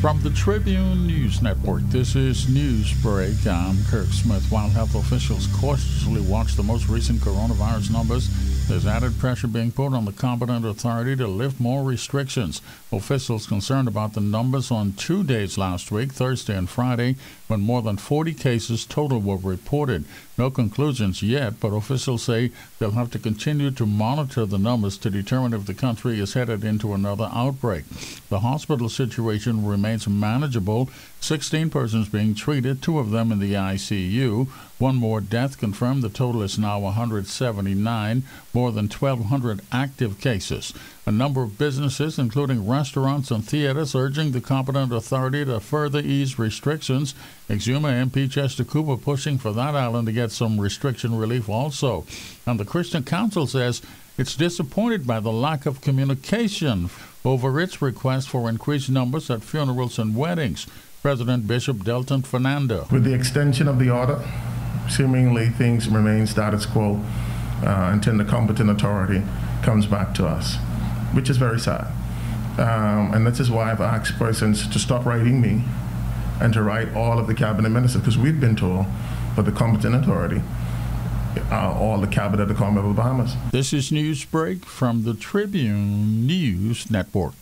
From the Tribune News Network, this is Newsbreak. I'm Kirk Smith. While health officials cautiously watch the most recent coronavirus numbers, there's added pressure being put on the competent authority to lift more restrictions. Officials concerned about the numbers on two days last week, Thursday and Friday, when more than 40 cases total were reported. No conclusions yet, but officials say they'll have to continue to monitor the numbers to determine if the country is headed into another outbreak. The hospital situation remains manageable 16 persons being treated, two of them in the ICU. One more death confirmed. The total is now 179, more than 1,200 active cases. A number of businesses, including restaurants and theaters, urging the competent authority to further ease restrictions. Exuma MP Chester Cooper pushing for that island to get some restriction relief also. And the Christian Council says it's disappointed by the lack of communication over its request for increased numbers at funerals and weddings. President Bishop Delton Fernander. With the extension of the order, seemingly things remain status quo uh, until the competent authority comes back to us, which is very sad. Um, and this is why I've asked persons to stop writing me and to write all of the cabinet ministers, because we've been told by the competent authority uh, all the cabinet of the Commonwealth of the Bahamas. This is Newsbreak from the Tribune News Network.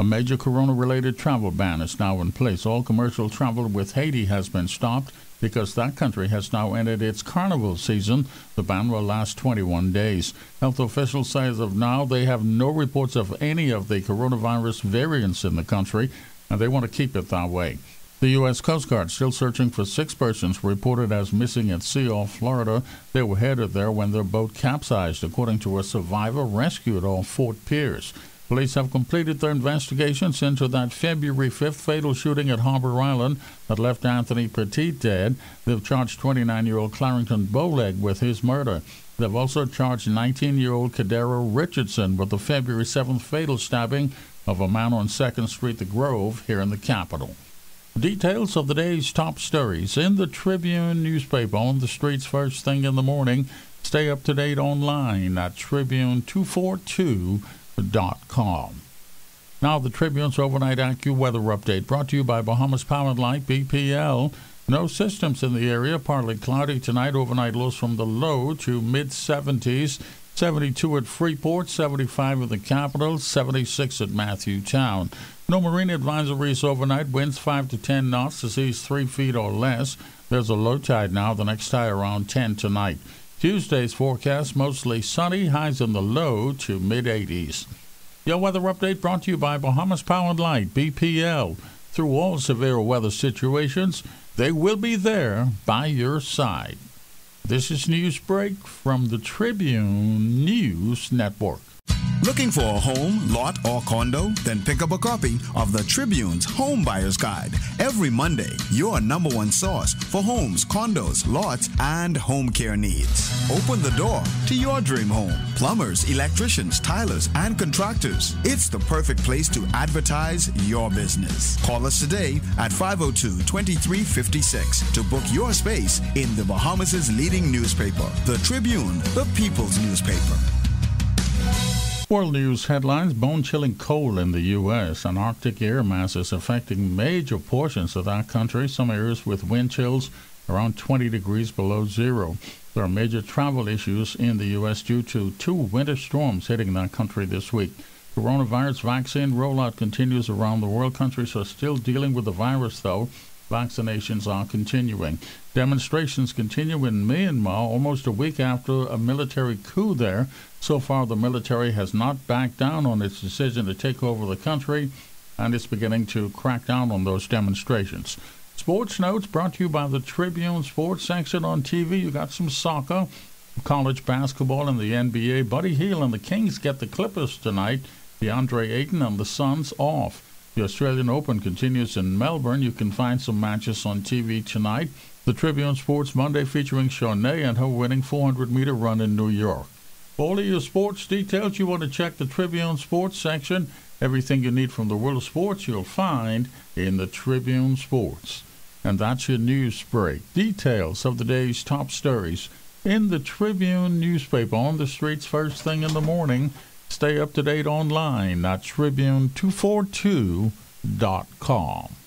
A major corona related travel ban is now in place. All commercial travel with Haiti has been stopped because that country has now ended its carnival season. The ban will last 21 days. Health officials say as of now they have no reports of any of the coronavirus variants in the country, and they want to keep it that way. The U.S. Coast Guard still searching for six persons reported as missing at sea off Florida. They were headed there when their boat capsized, according to a survivor rescued off Fort Pierce. Police have completed their investigations into that February 5th fatal shooting at Harbor Island that left Anthony Petit dead. They've charged 29 year old Clarington Bowleg with his murder. They've also charged 19 year old Kadero Richardson with the February 7th fatal stabbing of a man on 2nd Street, The Grove, here in the capital. Details of the day's top stories in the Tribune newspaper on the streets first thing in the morning. Stay up to date online at Tribune242 com. Now, the Tribune's overnight AccuWeather update brought to you by Bahamas Power and Light BPL. No systems in the area. Partly cloudy tonight. Overnight lows from the low to mid 70s. 72 at Freeport, 75 at the capital, 76 at Matthew Town. No marine advisories overnight. Winds 5 to 10 knots. The sea's 3 feet or less. There's a low tide now. The next tide around 10 tonight. Tuesday's forecast mostly sunny, highs in the low to mid 80s. Your weather update brought to you by Bahamas Power and Light, BPL. Through all severe weather situations, they will be there by your side. This is Newsbreak from the Tribune News Network. Looking for a home, lot, or condo? Then pick up a copy of the Tribune's Home Buyer's Guide. Every Monday, your number one source for homes, condos, lots, and home care needs. Open the door to your dream home. Plumbers, electricians, tilers, and contractors. It's the perfect place to advertise your business. Call us today at 502 2356 to book your space in the Bahamas' leading newspaper, The Tribune, the people's newspaper. World News headlines Bone chilling cold in the U.S. An Arctic air mass is affecting major portions of that country, some areas with wind chills around 20 degrees below zero. There are major travel issues in the U.S. due to two winter storms hitting that country this week. Coronavirus vaccine rollout continues around the world. Countries are still dealing with the virus, though. Vaccinations are continuing. Demonstrations continue in Myanmar almost a week after a military coup there. So far, the military has not backed down on its decision to take over the country, and it's beginning to crack down on those demonstrations. Sports notes brought to you by the Tribune Sports section on TV. You got some soccer, college basketball, and the NBA. Buddy Hield and the Kings get the Clippers tonight. DeAndre Ayton and the Suns off. The Australian Open continues in Melbourne. You can find some matches on TV tonight. The Tribune Sports Monday featuring Shaunae and her winning 400 meter run in New York. For all of your sports details, you want to check the Tribune Sports section. Everything you need from the world of sports you'll find in the Tribune Sports. And that's your news break. Details of the day's top stories in the Tribune newspaper on the streets first thing in the morning. Stay up to date online at Tribune242.com. dot com.